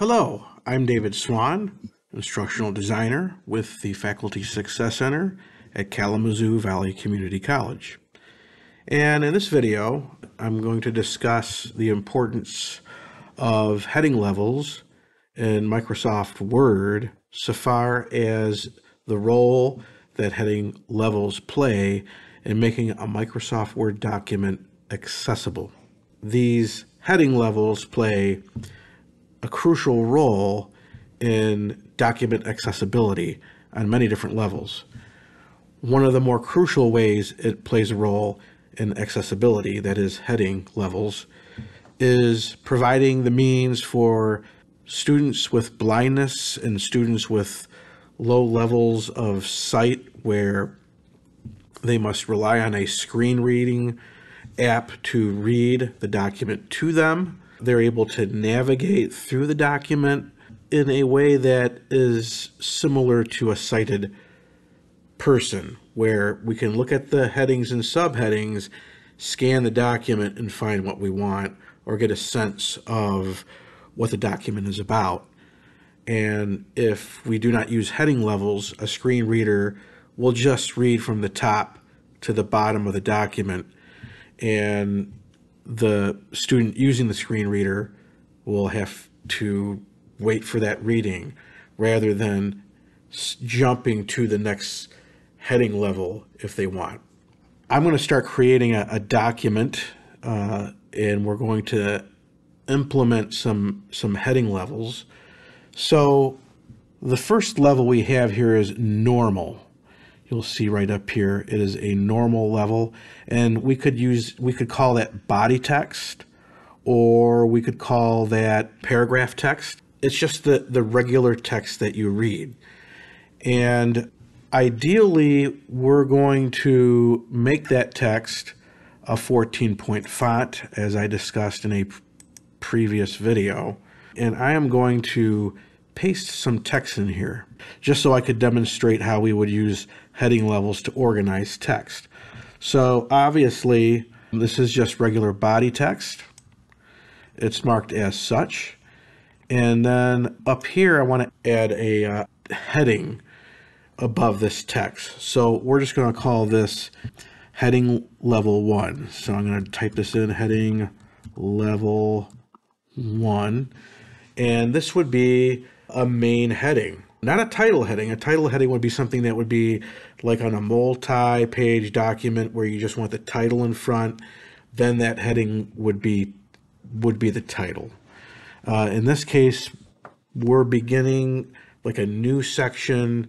Hello, I'm David Swan, instructional designer with the Faculty Success Center at Kalamazoo Valley Community College. And in this video, I'm going to discuss the importance of heading levels in Microsoft Word so far as the role that heading levels play in making a Microsoft Word document accessible. These heading levels play a crucial role in document accessibility on many different levels. One of the more crucial ways it plays a role in accessibility, that is, heading levels, is providing the means for students with blindness and students with low levels of sight where they must rely on a screen reading app to read the document to them they're able to navigate through the document in a way that is similar to a sighted person, where we can look at the headings and subheadings, scan the document, and find what we want, or get a sense of what the document is about. And if we do not use heading levels, a screen reader will just read from the top to the bottom of the document. And the student using the screen reader will have to wait for that reading rather than jumping to the next heading level if they want. I'm going to start creating a, a document uh, and we're going to implement some some heading levels. So the first level we have here is normal you'll see right up here it is a normal level. And we could use we could call that body text or we could call that paragraph text. It's just the the regular text that you read. And ideally we're going to make that text a 14 point font as I discussed in a previous video. And I am going to paste some text in here just so I could demonstrate how we would use heading levels to organize text. So obviously, this is just regular body text. It's marked as such. And then up here, I want to add a uh, heading above this text. So we're just going to call this heading level one. So I'm going to type this in heading level one. And this would be a main heading not a title heading. A title heading would be something that would be like on a multi page document where you just want the title in front. Then that heading would be would be the title. Uh, in this case, we're beginning like a new section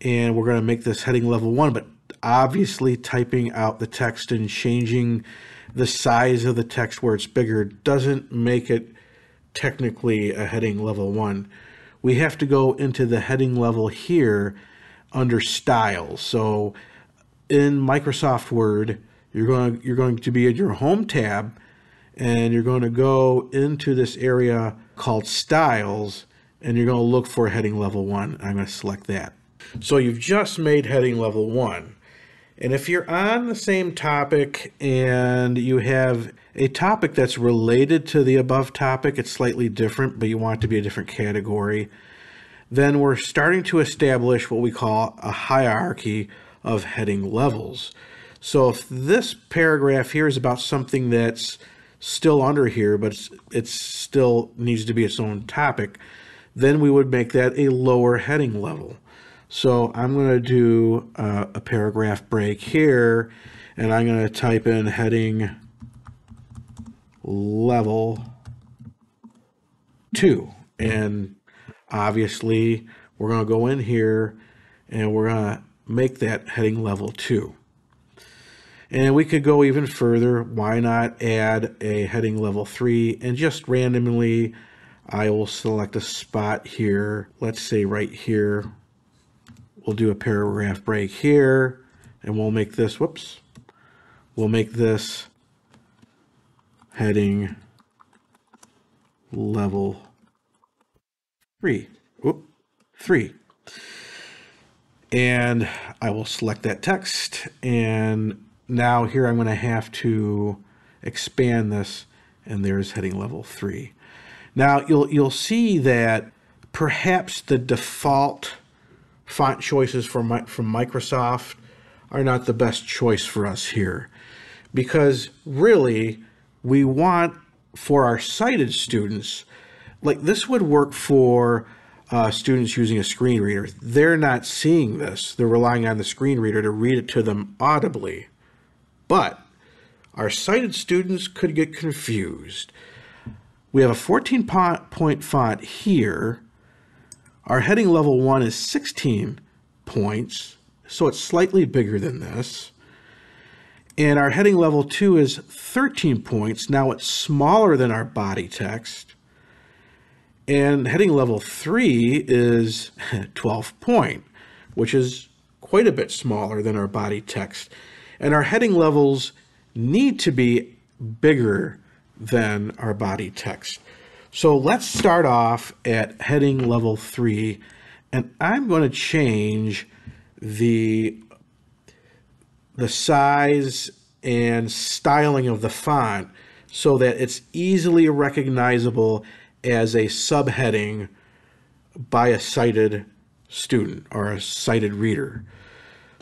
and we're going to make this heading level one, but obviously typing out the text and changing the size of the text where it's bigger doesn't make it technically a heading level one we have to go into the heading level here under styles. So in Microsoft Word, you're going to, you're going to be in your home tab and you're going to go into this area called styles and you're going to look for heading level one. I'm going to select that. So you've just made heading level one. And if you're on the same topic and you have a topic that's related to the above topic, it's slightly different, but you want it to be a different category, then we're starting to establish what we call a hierarchy of heading levels. So if this paragraph here is about something that's still under here, but it's still needs to be its own topic, then we would make that a lower heading level. So I'm going to do uh, a paragraph break here, and I'm going to type in heading level 2. And obviously, we're going to go in here, and we're going to make that heading level 2. And we could go even further. Why not add a heading level 3 and just randomly I will select a spot here. Let's say right here we'll do a paragraph break here and we'll make this, whoops, we'll make this heading level three, whoop, three. And I will select that text and now here I'm going to have to expand this and there's heading level three. Now you'll you'll see that perhaps the default font choices from from Microsoft are not the best choice for us here. Because really we want for our sighted students like this would work for uh, students using a screen reader. They're not seeing this. They're relying on the screen reader to read it to them audibly. But our sighted students could get confused. We have a 14 point font here our heading level 1 is 16 points so it's slightly bigger than this. And our heading level 2 is 13 points. Now it's smaller than our body text. And heading level 3 is 12 point, which is quite a bit smaller than our body text. And our heading levels need to be bigger than our body text. So let's start off at heading level 3 and I'm going to change the the size and styling of the font so that it's easily recognizable as a subheading by a sighted student or a sighted reader.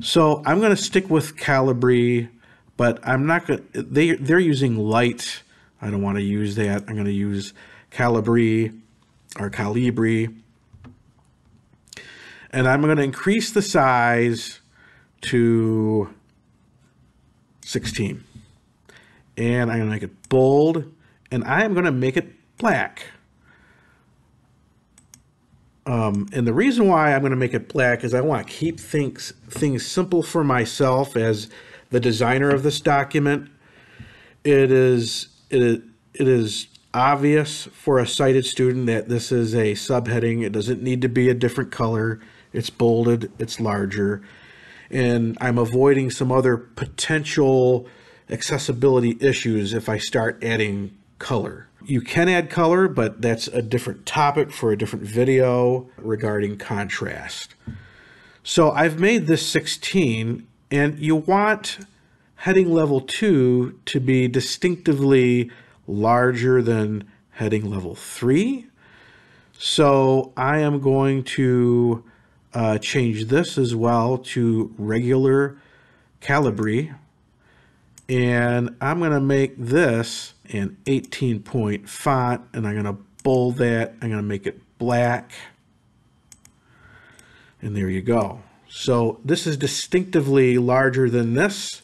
So I'm going to stick with Calibri, but I'm not going to, they, they're using light. I don't want to use that. I'm going to use Calibri or Calibri and I'm going to increase the size to 16. And I'm going to make it bold, and I am going to make it black. Um, and the reason why I'm going to make it black is I want to keep things things simple for myself as the designer of this document. It is it is, it is obvious for a sighted student that this is a subheading. It doesn't need to be a different color. It's bolded, it's larger, and I'm avoiding some other potential accessibility issues if I start adding color. You can add color, but that's a different topic for a different video regarding contrast. So I've made this 16, and you want heading level 2 to be distinctively larger than heading level 3. So I am going to uh, change this as well to regular Calibri. And I'm going to make this an 18 point font and I'm going to bold that. I'm going to make it black. And there you go. So this is distinctively larger than this,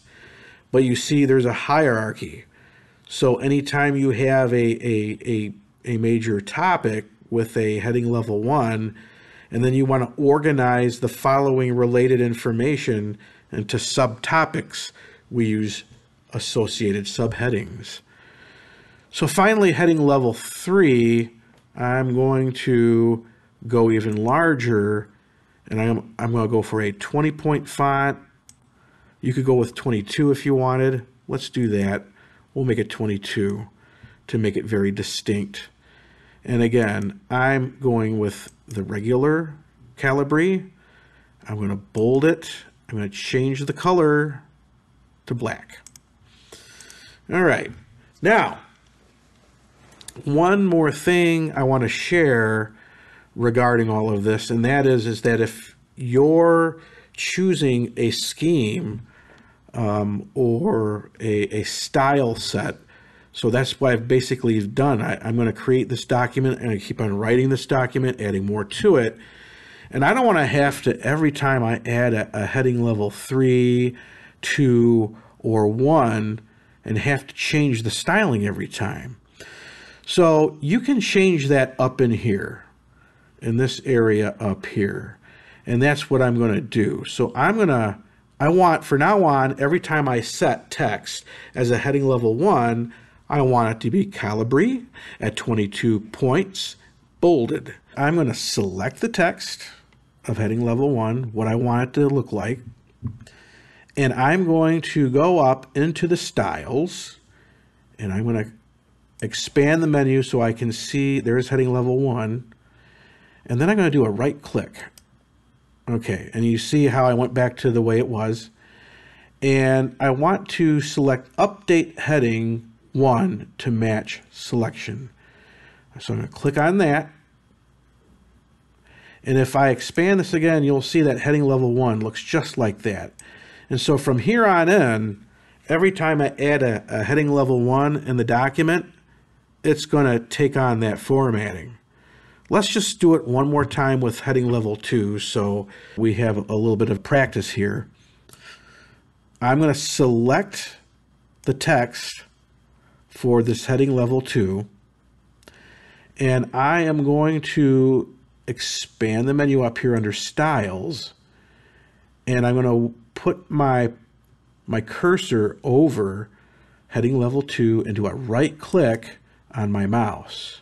but you see there's a hierarchy. So anytime you have a, a, a, a major topic with a heading level one, and then you want to organize the following related information into subtopics. We use associated subheadings. So finally, heading level three, I'm going to go even larger and I'm, I'm going to go for a 20 point font. You could go with 22 if you wanted. Let's do that. We'll make it 22 to make it very distinct. And again, I'm going with the regular Calibri. I'm going to bold it. I'm going to change the color to black. All right. Now, one more thing I want to share regarding all of this, and that is, is that if you're choosing a scheme um, or a, a style set so that's what I've basically done. I, am going to create this document and I keep on writing this document, adding more to it. And I don't want to have to, every time I add a, a heading level 3, 2, or 1, and have to change the styling every time. So you can change that up in here, in this area up here. And that's what I'm going to do. So I'm going to, I want, for now on, every time I set text as a heading level 1, I want it to be Calibri at 22 points, bolded. I'm going to select the text of heading level one, what I want it to look like. And I'm going to go up into the styles and I'm going to expand the menu so I can see there's heading level one. And then I'm going to do a right click. Okay, and you see how I went back to the way it was. And I want to select update heading one to match selection. So I'm going to click on that. And if I expand this again, you'll see that heading level one looks just like that. And so from here on in, every time I add a, a heading level one in the document, it's going to take on that formatting. Let's just do it one more time with heading level two so we have a little bit of practice here. I'm going to select the text for this heading level two and I am going to expand the menu up here under styles and I'm going to put my my cursor over heading level 2 and do a right click on my mouse.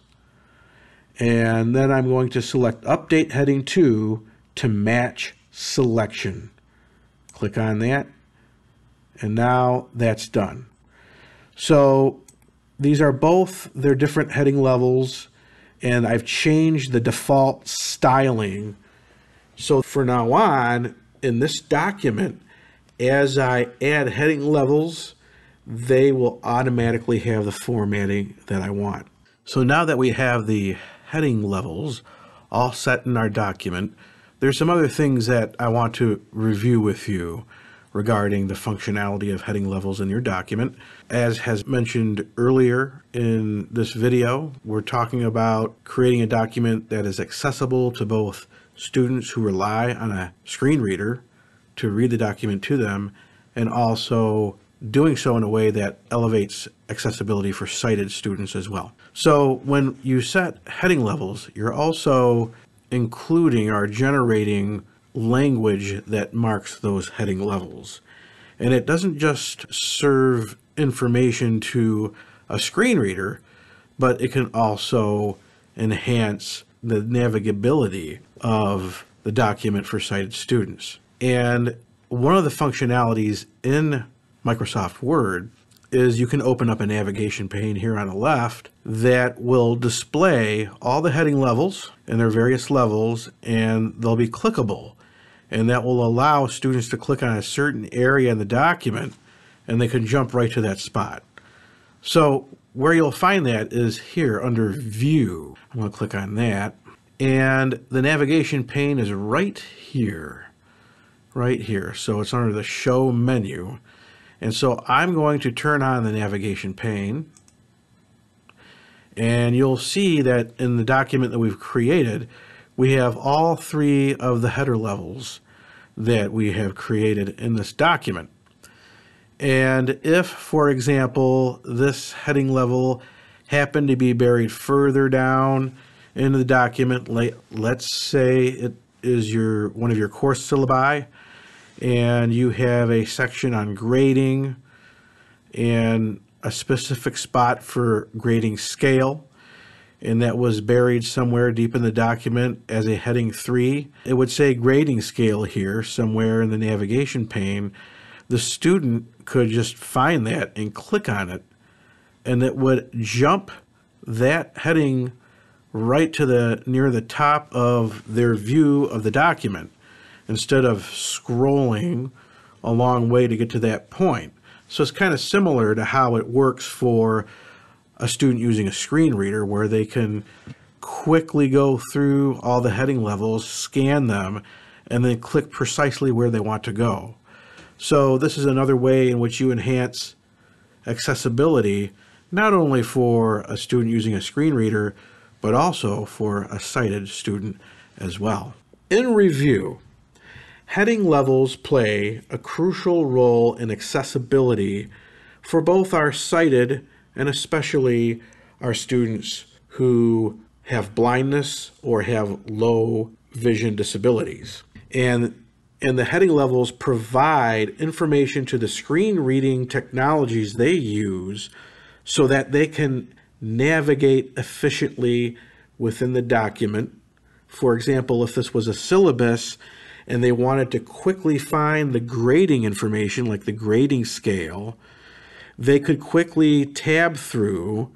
And then I'm going to select update heading 2 to match selection. Click on that and now that's done. So these are both their different heading levels and I've changed the default styling. So for now on, in this document, as I add heading levels, they will automatically have the formatting that I want. So now that we have the heading levels all set in our document, there's some other things that I want to review with you regarding the functionality of heading levels in your document. As has mentioned earlier in this video, we're talking about creating a document that is accessible to both students who rely on a screen reader to read the document to them and also doing so in a way that elevates accessibility for sighted students as well. So when you set heading levels, you're also including or generating language that marks those heading levels. And it doesn't just serve information to a screen reader, but it can also enhance the navigability of the document for sighted students. And one of the functionalities in Microsoft Word is you can open up a navigation pane here on the left that will display all the heading levels and their various levels, and they'll be clickable and that will allow students to click on a certain area in the document and they can jump right to that spot. So where you'll find that is here under view. I'm going to click on that and the navigation pane is right here, right here. So it's under the show menu. And so I'm going to turn on the navigation pane and you'll see that in the document that we've created, we have all three of the header levels that we have created in this document. And if, for example, this heading level happened to be buried further down into the document, let's say it is your one of your course syllabi, and you have a section on grading and a specific spot for grading scale, and that was buried somewhere deep in the document as a heading 3. It would say grading scale here somewhere in the navigation pane. The student could just find that and click on it, and it would jump that heading right to the near the top of their view of the document instead of scrolling a long way to get to that point. So it's kind of similar to how it works for a student using a screen reader where they can quickly go through all the heading levels, scan them, and then click precisely where they want to go. So this is another way in which you enhance accessibility, not only for a student using a screen reader, but also for a sighted student as well. In review, heading levels play a crucial role in accessibility for both our sighted and especially our students who have blindness or have low vision disabilities. And and the heading levels provide information to the screen reading technologies they use so that they can navigate efficiently within the document. For example, if this was a syllabus and they wanted to quickly find the grading information, like the grading scale, they could quickly tab through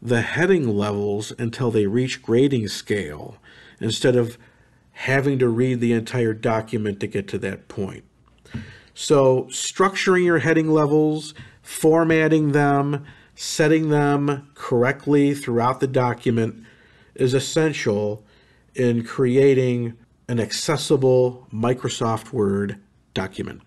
the heading levels until they reach grading scale instead of having to read the entire document to get to that point. So structuring your heading levels, formatting them, setting them correctly throughout the document is essential in creating an accessible Microsoft Word document.